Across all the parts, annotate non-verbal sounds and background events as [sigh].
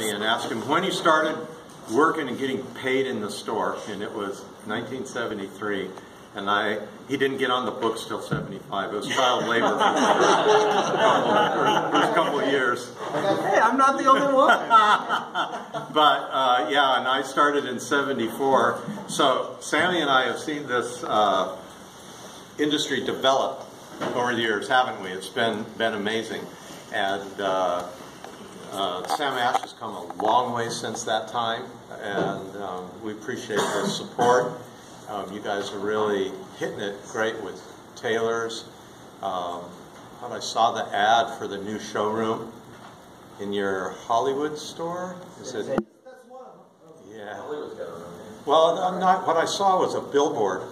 and asked him when he started working and getting paid in the store, and it was 1973. And I, he didn't get on the books till 75. It was child labor for the first couple of years. Hey, I'm not the only one. [laughs] but uh, yeah, and I started in 74. So Sammy and I have seen this uh, industry develop over the years, haven't we? It's been, been amazing. And uh, uh, Sam Ash has come a long way since that time, and um, we appreciate the support. Um, you guys are really hitting it great with Taylors. Um, I saw the ad for the new showroom in your Hollywood store. Is it? Yeah. Well, I'm not. What I saw was a billboard.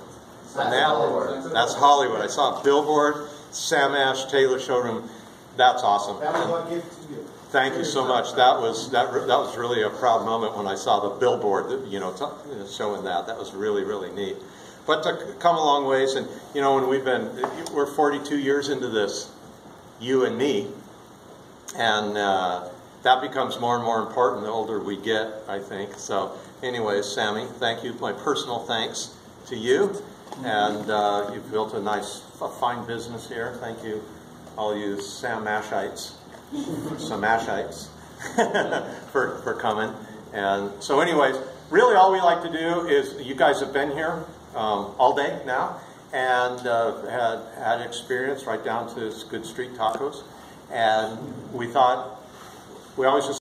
That's Hollywood. That's Hollywood. I saw a billboard, Sam Ash Taylor showroom. That's awesome. That was what gift to you. Thank you so much. That was that that was really a proud moment when I saw the billboard, that, you know, showing that. That was really really neat. But to come a long ways, and you know, when we've been, we're 42 years into this, you and me, and uh, that becomes more and more important the older we get, I think. So, anyways, Sammy, thank you. My personal thanks to you, and uh, you've built a nice, a fine business here. Thank you, all use Sam Ashites. Samashites [laughs] for, for coming. And so anyways, really all we like to do is, you guys have been here um, all day now and uh, had, had experience right down to this good street tacos. And we thought, we always just